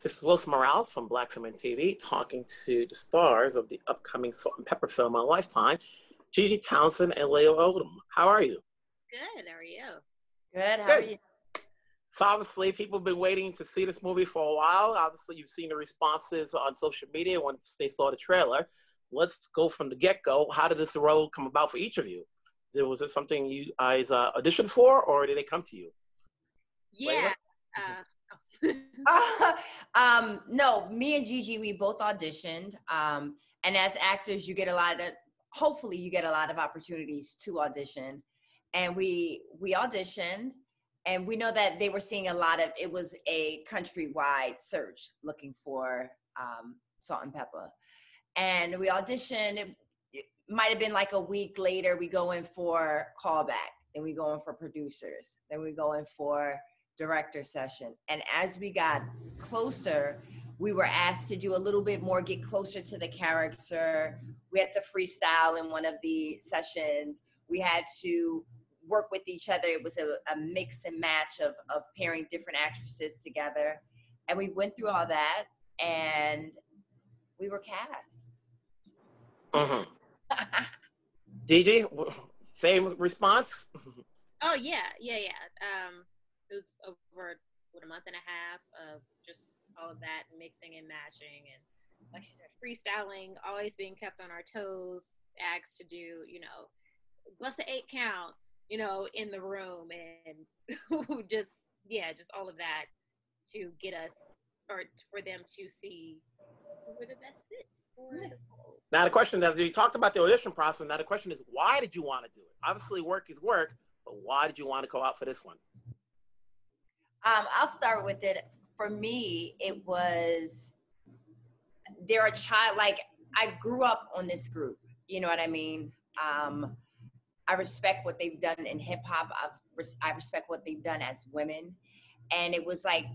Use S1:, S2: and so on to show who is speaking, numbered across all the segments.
S1: This is Wilson Morales from Black Film and TV talking to the stars of the upcoming Salt-N-Pepa film on Lifetime, GG Townson and Laila Odom. How are you?
S2: Good. How are you?
S3: Good. How Good. are you?
S1: So obviously, people have been waiting to see this movie for a while. Obviously, you've seen the responses on social media when they saw the trailer. Let's go from the get-go. How did this role come about for each of you? Was it something you guys uh, auditioned for, or did it come to you?
S2: Yeah. Uh,
S3: um, no, me and GG, we both auditioned. Um, and as actors, you get a lot of, hopefully, you get a lot of opportunities to audition. And we we auditioned, and we know that they were seeing a lot of. It was a countrywide search looking for um, Salt-N-Pepa, and we auditioned. It, it might have been like a week later. We go in for callback, then we go in for producers, then we go in for director session. And as we got closer, we were asked to do a little bit more, get closer to the character. We had to freestyle in one of the sessions. We had to work with each other. It was a, a mix and match of, of pairing different actresses together. And we went through all that and we were cast.
S1: Mm-hmm. DJ, same response?
S2: Oh yeah, yeah, yeah. Um, it was over what a month and a half of just all of that mixing and matching and like she said freestyling always being kept on our toes asked to do you know what's the eight count you know in the room and just yeah just all of that to get us or for them to see who were the best fits for the
S1: now the question is you talked about the audition process now the question is why did you want to do it? Obviously work is work but why did you want to go out for this one
S3: um, I'll start with it. For me, it was they're a child. Like I grew up on this group. You know what I mean? Um, I respect what they've done in hip hop. I respect what they've done as women, and it was like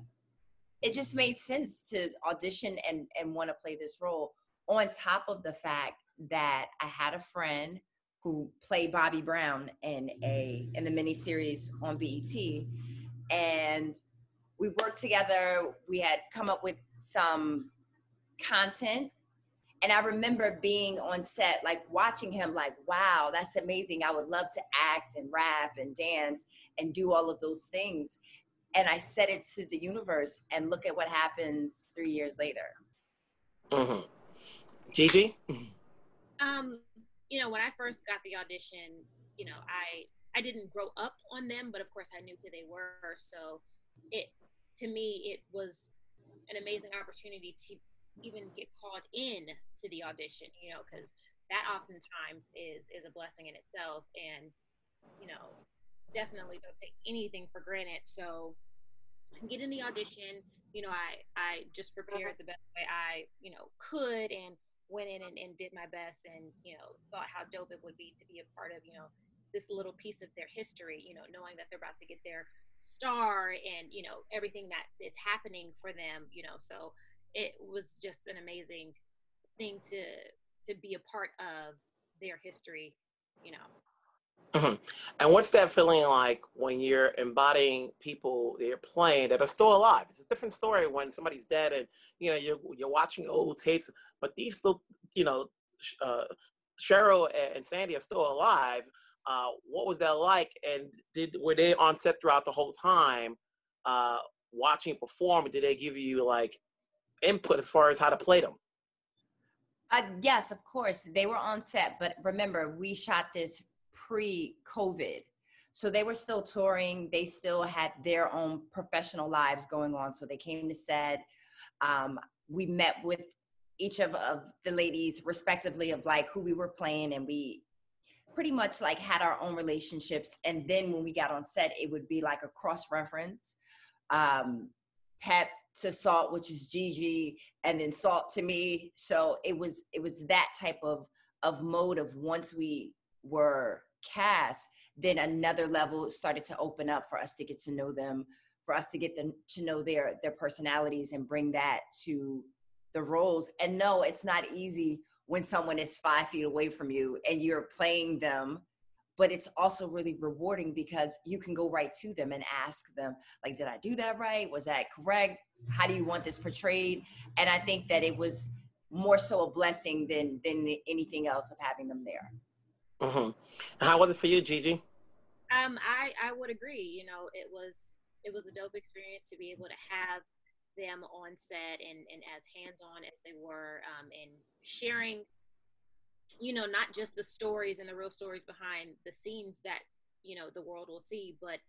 S3: it just made sense to audition and and want to play this role. On top of the fact that I had a friend who played Bobby Brown in a in the miniseries on BET and we worked together. We had come up with some content. And I remember being on set, like watching him, like, wow, that's amazing. I would love to act and rap and dance and do all of those things. And I said it to the universe, and look at what happens three years later.
S1: Mm-hmm. GG?
S2: Um, you know, when I first got the audition, you know, I I didn't grow up on them, but of course I knew who they were. So it to me it was an amazing opportunity to even get called in to the audition, you know, because that oftentimes is is a blessing in itself. And, you know, definitely don't take anything for granted. So get in the audition, you know, I I just prepared the best way I, you know, could and went in and, and did my best and, you know, thought how dope it would be to be a part of, you know, this little piece of their history, you know, knowing that they're about to get their star and, you know, everything that is happening for them, you know. So it was just an amazing thing to to be a part of their history, you know.
S1: Mm-hmm. And what's that feeling like when you're embodying people you're playing that are still alive? It's a different story when somebody's dead and you know you're you're watching old tapes, but these still you know uh, Cheryl and Sandy are still alive. Uh, what was that like? And did were they on set throughout the whole time, uh, watching perform? Did they give you like input as far as how to play them?
S3: Uh, yes, of course. They were on set, but remember, we shot this pre-COVID. So they were still touring. They still had their own professional lives going on. So they came to set. Um, we met with each of, of the ladies respectively of like who we were playing and we pretty much like had our own relationships and then when we got on set it would be like a cross reference um pep to salt which is GG and then salt to me. So it was it was that type of of mode of once we were cast then another level started to open up for us to get to know them for us to get them to know their their personalities and bring that to the roles. And no it's not easy when someone is five feet away from you and you're playing them but it's also really rewarding because you can go right to them and ask them like did i do that right? Was that correct? How do you want this portrayed? And i think that it was more so a blessing than than anything else of having them there.
S1: Mm-hmm. how was it for you GG?
S2: Um i i would agree. You know it was it was a dope experience to be able to have them on set and, and as hands-on as they were um, and sharing you know, not just the stories and the real stories behind the scenes that, you know, the world will see, but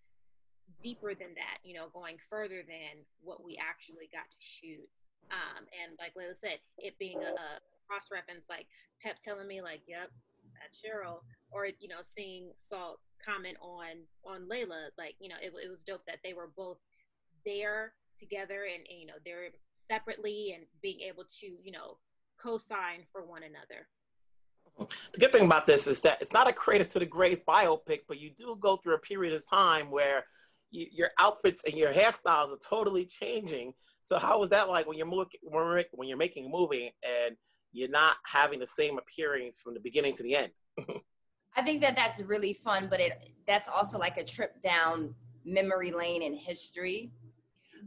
S2: deeper than that, you know, going further than what we actually got to shoot. Um, and like Laila said, it being a, a cross reference, like Pep telling me, like, yep, that's Cheryl, or, you know, seeing Salt comment on, on Laila, like, you know, it, it was dope that they were both there together and, and you know, they're separately and being able to, you know, co-sign for one another.
S1: The good thing about this is that it's not a creative to the grave biopic, but you do go through a period of time where you, your outfits and your hairstyles are totally changing. So how was that like when you're when you're making a movie and you're not having the same appearance from the beginning to the end?
S3: I think that that's really fun, but it that's also like a trip down memory lane in history.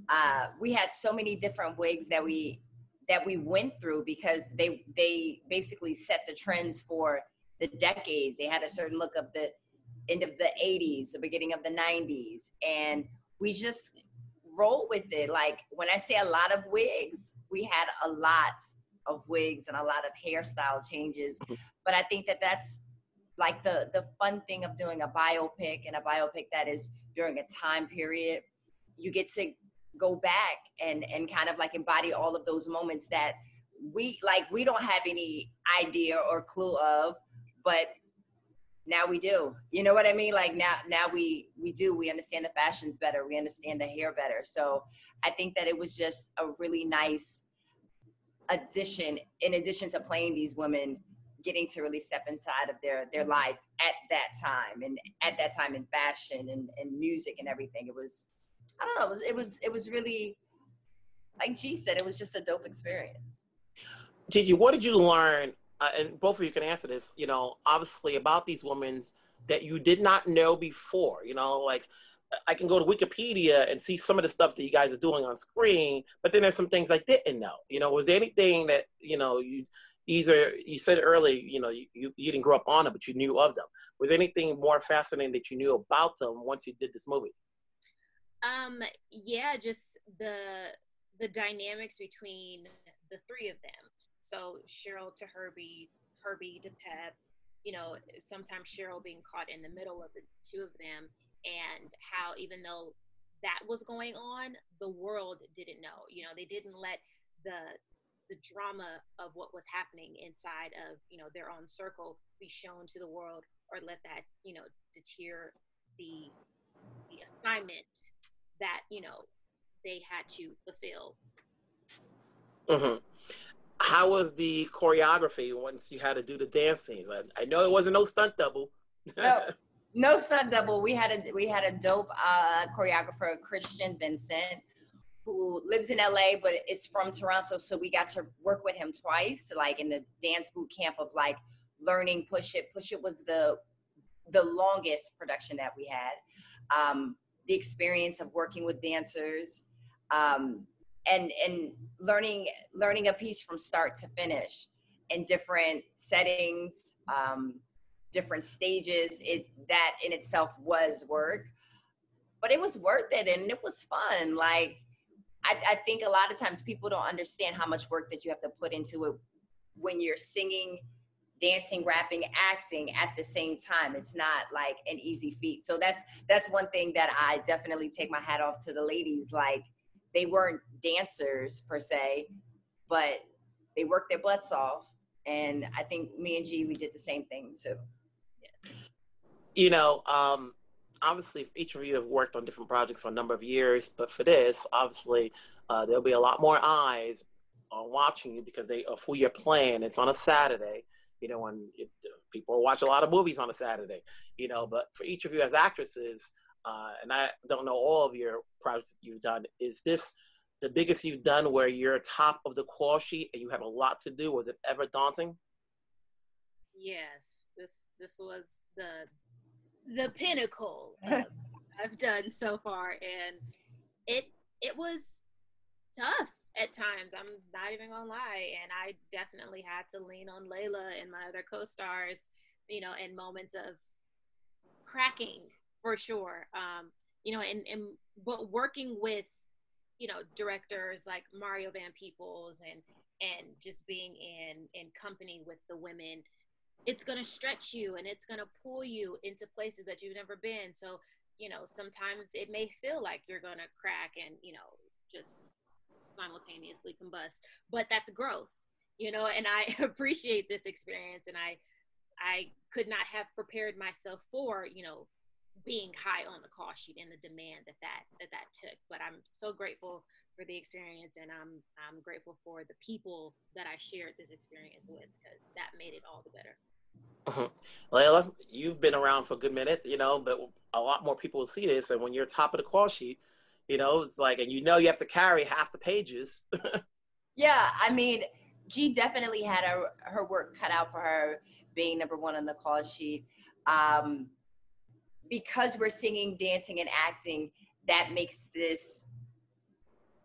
S3: Uh, we had so many different wigs that we that we went through because they they basically set the trends for the decades. They had a certain look of the end of the 80s, the beginning of the 90s, and we just roll with it. Like when I say a lot of wigs, we had a lot of wigs and a lot of hairstyle changes. Mm-hmm. But I think that that's like the the fun thing of doing a biopic and a biopic that is during a time period. You get to go back and and kind of like embody all of those moments that we like we don't have any idea or clue of but now we do. You know what i mean? Like now now we we do. We understand the fashions better. We understand the hair better. So i think that it was just a really nice addition in addition to playing these women getting to really step inside of their their life at that time and at that time in fashion and, and music and everything. It was I don't know. It was it was it was really like G said. It was just a dope experience.
S1: GG, what did you learn? Uh, and both of you can answer this. You know, obviously about these women that you did not know before. You know, like I can go to Wikipedia and see some of the stuff that you guys are doing on screen, but then there's some things I didn't know. You know, was there anything that you know you either you said earlier, you know, you, you, you didn't grow up on them, but you knew of them. Was anything more fascinating that you knew about them once you did this movie?
S2: Um, yeah, just the the dynamics between the three of them. So Cheryl to Hurby, Hurby to Pep, you know, sometimes Cheryl being caught in the middle of the two of them, and how even though that was going on, the world didn't know. You know, they didn't let the the drama of what was happening inside of you know their own circle be shown to the world, or let that you know deter the the assignment that you know they had to fulfill.
S1: Mm-hmm. How was the choreography once you had to do the dance scenes? I, I know it wasn't no stunt double.
S3: no, no stunt double. We had a we had a dope uh, choreographer, Christian Vincent, who lives in LA but is from Toronto. So we got to work with him twice, like in the dance boot camp of like learning Push It. Push It was the the longest production that we had. Um, the experience of working with dancers um, and and learning learning a piece from start to finish in different settings um, different stages it that in itself was work. But it was worth it and it was fun like I, I think a lot of times people don't understand how much work that you have to put into it when you're singing dancing rapping acting at the same time. It's not like an easy feat. So that's that's one thing that i definitely take my hat off to the ladies. Like they weren't dancers per se but they worked their butts off. And i think me and g we did the same thing too.
S1: You know um obviously each of you have worked on different projects for a number of years but for this obviously uh, there'll be a lot more eyes on watching you because they are for your plan it's on a saturday you know, when it, people watch a lot of movies on a Saturday, you know, but for each of you as actresses, uh, and I don't know all of your projects you've done, is this the biggest you've done where you're top of the call sheet and you have a lot to do? Was it ever daunting?
S2: Yes, this this was the the pinnacle I've done so far, and it it was tough at times. I'm not even gonna lie, and I definitely had to lean on Laila and my other co-stars, you know, in moments of cracking for sure. Um, you know, and and but working with you know directors like Mario Van Peebles and and just being in in company with the women it's going to stretch you and it's going to pull you into places that you've never been so you know sometimes it may feel like you're going to crack and you know just simultaneously combust but that's growth you know and i appreciate this experience and i i could not have prepared myself for you know being high on the call sheet and the demand that that that, that took but i'm so grateful for the experience and i'm i'm grateful for the people that i shared this experience with because that made it all the better
S1: mm-hmm. Laila you've been around for a good minute you know but a lot more people will see this and when you're top of the call sheet you know it's like and you know you have to carry half the pages
S3: yeah i mean G definitely had her, her work cut out for her being number one on the call sheet. Um, because we're singing, dancing, and acting, that makes this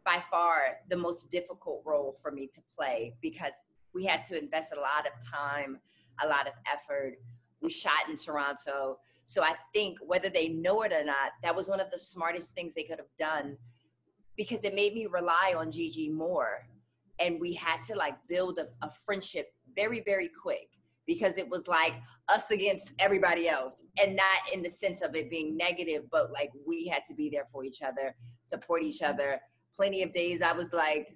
S3: by far the most difficult role for me to play because we had to invest a lot of time, a lot of effort. We shot in Toronto. So I think whether they know it or not, that was one of the smartest things they could have done because it made me rely on GG more. And we had to like build a, a friendship very, very quick because it was like us against everybody else and not in the sense of it being negative but like we had to be there for each other support each other. Plenty of days i was like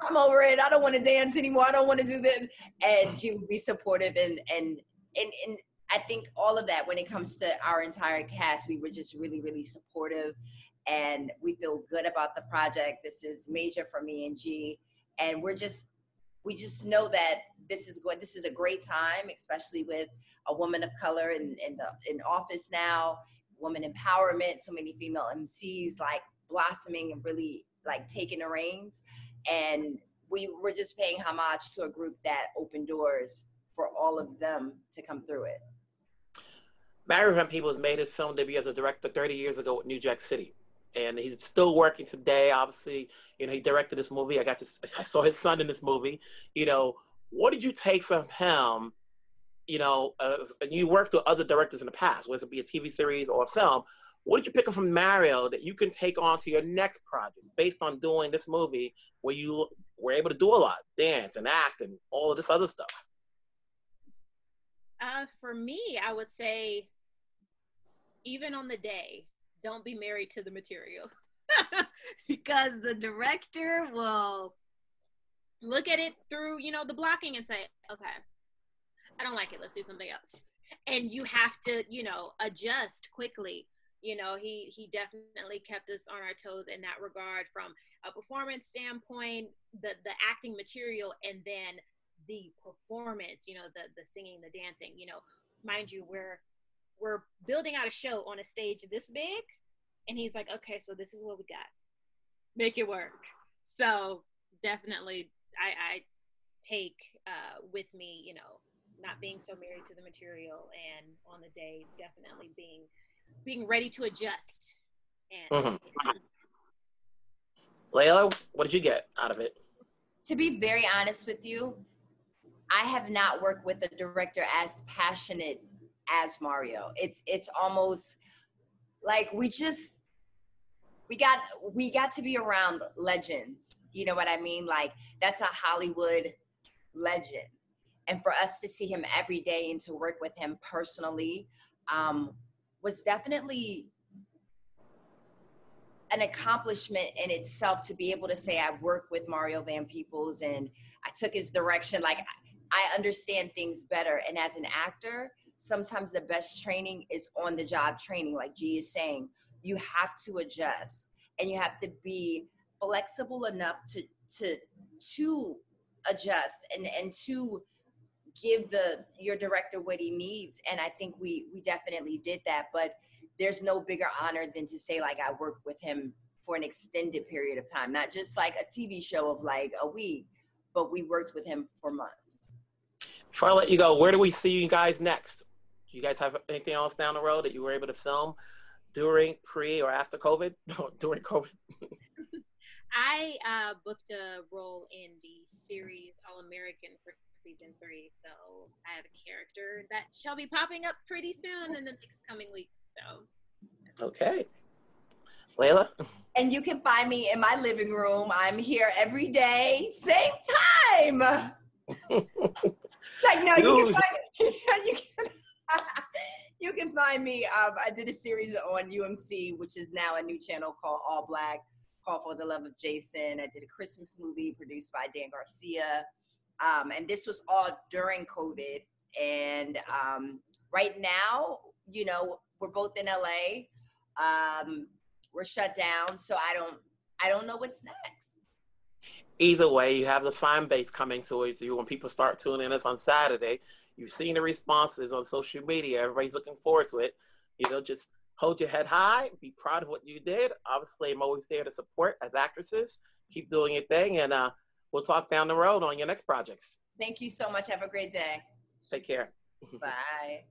S3: i'm over it. I don't want to dance anymore. I don't want to do this. And she would be supportive and and and, and i think all of that when it comes to our entire cast we were just really really supportive and we feel good about the project. This is major for me and g and we're just we just know that this is going this is a great time especially with a woman of color in, in the in office now woman empowerment so many female mcs like blossoming and really like taking the reins and we were just paying homage to a group that opened doors for all of them to come through it
S1: Mario Van Peebles made his film debut as a director 30 years ago with New Jack City and he's still working today. Obviously, you know, he directed this movie. I got to, I saw his son in this movie. You know, what did you take from him? You know, you worked with other directors in the past, whether it be a TV series or a film. What did you pick up from Mario that you can take on to your next project based on doing this movie where you were able to do a lot, dance and act and all of this other stuff?
S2: Uh, for me, I would say, even on the day, don't be married to the material because the director will look at it through, you know, the blocking and say, okay, I don't like it. Let's do something else. And you have to, you know, adjust quickly. You know, he he definitely kept us on our toes in that regard from a performance standpoint, the the acting material, and then the performance. You know, the the singing, the dancing. You know, mind you, we're we're building out a show on a stage this big. And he's like okay so this is what we got. Make it work. So definitely i i take uh, with me you know not being so married to the material and on the day definitely being being ready to adjust. And mm-hmm.
S1: Laila what did you get out of it?
S3: To be very honest with you i have not worked with a director as passionate as Mario. It's it's almost like we just we got we got to be around legends. You know what I mean? Like that's a Hollywood legend. And for us to see him every day and to work with him personally um, was definitely an accomplishment in itself to be able to say I worked with Mario Van Peebles and I took his direction. Like I understand things better. And as an actor, sometimes the best training is on the job training, like G is saying. You have to adjust and you have to be flexible enough to to to adjust and and to give the your director what he needs and i think we we definitely did that but there's no bigger honor than to say like i worked with him for an extended period of time not just like a tv show of like a week but we worked with him for months
S1: before i let you go where do we see you guys next You guys have anything else down the road that you were able to film during, pre, or after COVID? during COVID.
S2: I uh, booked a role in the series All American for season three, so I have a character that shall be popping up pretty soon in the next coming weeks. So,
S1: okay, Laila.
S3: And you can find me in my living room. I'm here every day, same time. like no, you can find me. you can, you can find me. Um, I did a series on UMC, which is now a new channel called All Black Call for the Love of Jason. I did a Christmas movie produced by Dan Garcia. Um, and this was all during COVID. And um, right now, you know, we're both in LA. Um, we're shut down, so I don't, I don't know what's next.
S1: Either way, you have the fan base coming towards you when people start tuning in us on Saturday. You've seen the responses on social media. Everybody's looking forward to it. You know, just hold your head high, be proud of what you did. Obviously, I'm always there to support as actresses. Keep doing your thing, and uh, we'll talk down the road on your next projects.
S3: Thank you so much. Have a great day.
S1: Take care.
S3: Bye.